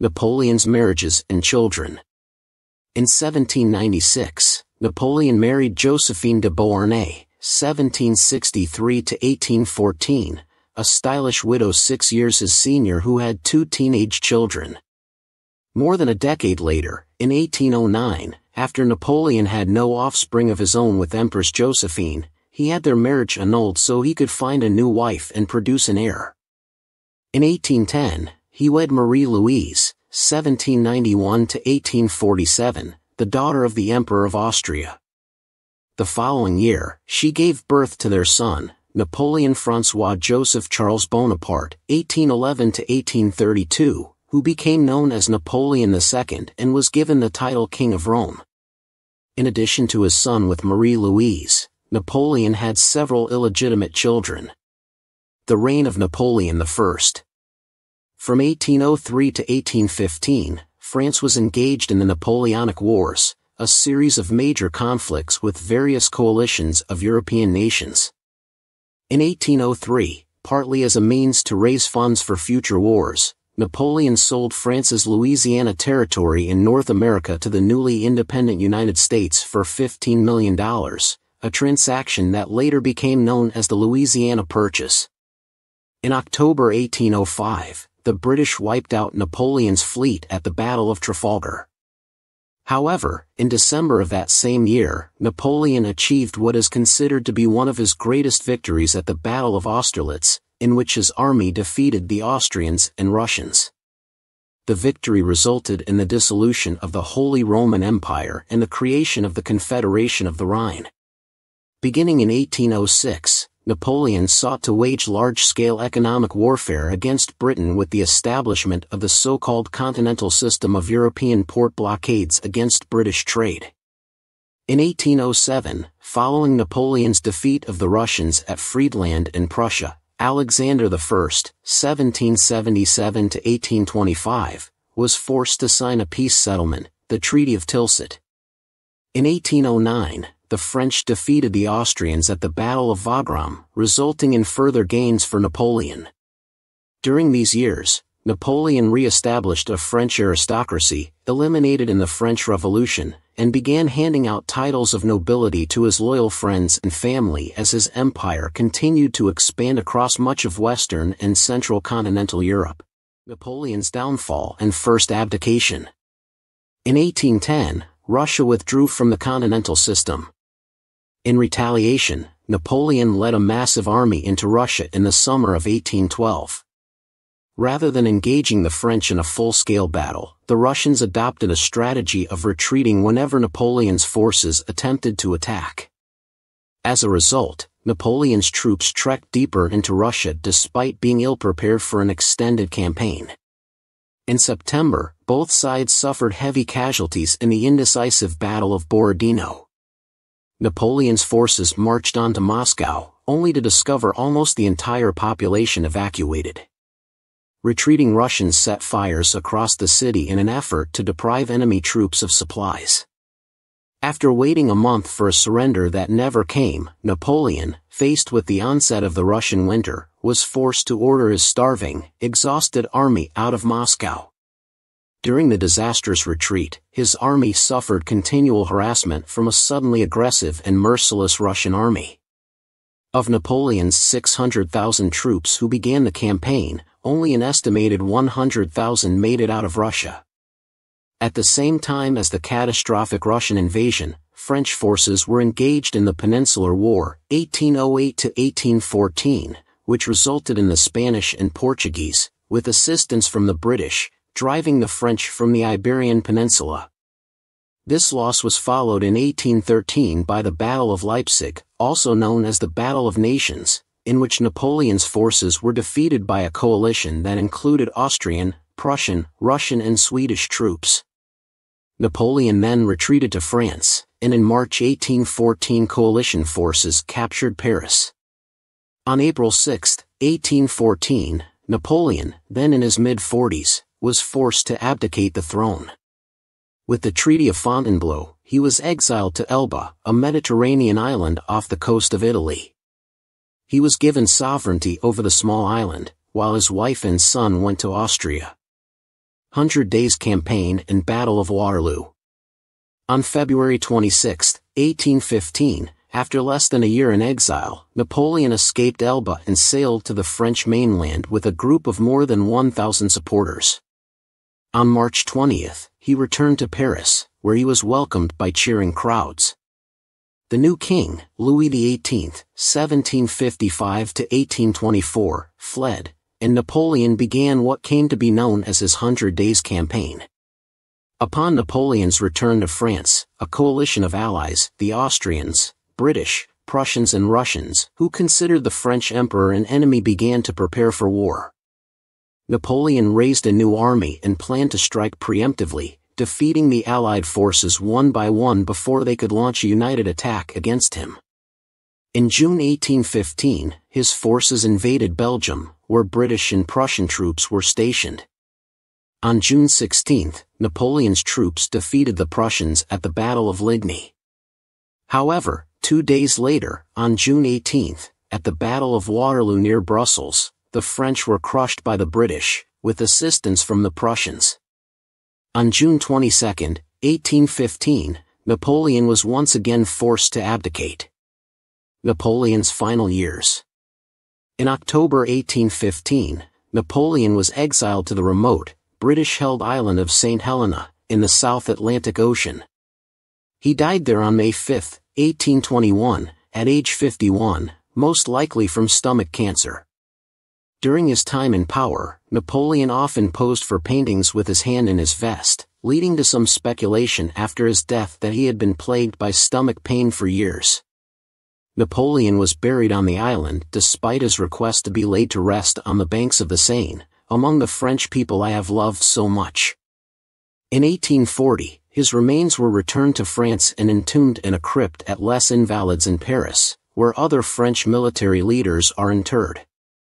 Napoleon's marriages and children. In 1796, Napoleon married Josephine de Beauharnais, 1763 to 1814, a stylish widow six years his senior who had two teenage children. More than a decade later, in 1809, after Napoleon had no offspring of his own with Empress Josephine, he had their marriage annulled so he could find a new wife and produce an heir. In 1810, he wed Marie Louise, 1791 to 1847, the daughter of the Emperor of Austria. The following year, she gave birth to their son, Napoleon Francois Joseph Charles Bonaparte, 1811 to 1832, who became known as Napoleon II and was given the title King of Rome. In addition to his son with Marie Louise, Napoleon had several illegitimate children. The reign of Napoleon I. From 1803 to 1815, France was engaged in the Napoleonic Wars, a series of major conflicts with various coalitions of European nations. In 1803, partly as a means to raise funds for future wars, Napoleon sold France's Louisiana Territory in North America to the newly independent United States for $15 million, a transaction that later became known as the Louisiana Purchase. In October 1805, the British wiped out Napoleon's fleet at the Battle of Trafalgar. However, in December of that same year, Napoleon achieved what is considered to be one of his greatest victories at the Battle of Austerlitz, in which his army defeated the Austrians and Russians. The victory resulted in the dissolution of the Holy Roman Empire and the creation of the Confederation of the Rhine. Beginning in 1806, Napoleon sought to wage large-scale economic warfare against Britain with the establishment of the so-called continental system of European port blockades against British trade. In 1807, following Napoleon's defeat of the Russians at Friedland in Prussia, Alexander I, 1777 to 1825, was forced to sign a peace settlement, the Treaty of Tilsit. In 1809, the French defeated the Austrians at the Battle of Wagram, resulting in further gains for Napoleon. During these years, Napoleon re-established a French aristocracy, eliminated in the French Revolution, and began handing out titles of nobility to his loyal friends and family as his empire continued to expand across much of Western and Central Continental Europe. Napoleon's downfall and first abdication. In 1810, Russia withdrew from the continental system. In retaliation, Napoleon led a massive army into Russia in the summer of 1812. Rather than engaging the French in a full-scale battle, the Russians adopted a strategy of retreating whenever Napoleon's forces attempted to attack. As a result, Napoleon's troops trekked deeper into Russia despite being ill-prepared for an extended campaign. In September, both sides suffered heavy casualties in the indecisive Battle of Borodino. Napoleon's forces marched on to Moscow, only to discover almost the entire population evacuated. Retreating Russians set fires across the city in an effort to deprive enemy troops of supplies. After waiting a month for a surrender that never came, Napoleon, faced with the onset of the Russian winter, was forced to order his starving, exhausted army out of Moscow. During the disastrous retreat, his army suffered continual harassment from a suddenly aggressive and merciless Russian army. Of Napoleon's 600,000 troops who began the campaign, only an estimated 100,000 made it out of Russia. At the same time as the catastrophic Russian invasion, French forces were engaged in the Peninsular War, 1808-1814, which resulted in the Spanish and Portuguese, with assistance from the British, driving the French from the Iberian Peninsula. This loss was followed in 1813 by the Battle of Leipzig, also known as the Battle of Nations, in which Napoleon's forces were defeated by a coalition that included Austrian, Prussian, Russian and Swedish troops. Napoleon then retreated to France, and in March 1814 coalition forces captured Paris. On April 6, 1814, Napoleon, then in his mid-40s, was forced to abdicate the throne. With the Treaty of Fontainebleau, he was exiled to Elba, a Mediterranean island off the coast of Italy. He was given sovereignty over the small island, while his wife and son went to Austria. Hundred Days Campaign and Battle of Waterloo. On February 26, 1815, after less than a year in exile, Napoleon escaped Elba and sailed to the French mainland with a group of more than 1,000 supporters. On March 20th, he returned to Paris, where he was welcomed by cheering crowds. The new king, Louis XVIII, 1755-1824, fled, and Napoleon began what came to be known as his Hundred Days Campaign. Upon Napoleon's return to France, a coalition of allies, the Austrians, British, Prussians and Russians, who considered the French emperor an enemy began to prepare for war. Napoleon raised a new army and planned to strike preemptively, defeating the Allied forces one by one before they could launch a united attack against him. In June 1815, his forces invaded Belgium, where British and Prussian troops were stationed. On June 16, Napoleon's troops defeated the Prussians at the Battle of Ligny. However, Two days later, on June 18, at the Battle of Waterloo near Brussels, the French were crushed by the British, with assistance from the Prussians. On June 22, 1815, Napoleon was once again forced to abdicate. Napoleon's final years. In October 1815, Napoleon was exiled to the remote, British-held island of St. Helena, in the South Atlantic Ocean. He died there on May 5, 1821, at age 51, most likely from stomach cancer. During his time in power, Napoleon often posed for paintings with his hand in his vest, leading to some speculation after his death that he had been plagued by stomach pain for years. Napoleon was buried on the island despite his request to be laid to rest on the banks of the Seine, among the French people I have loved so much. In 1840, his remains were returned to France and entombed in a crypt at Les Invalides in Paris, where other French military leaders are interred.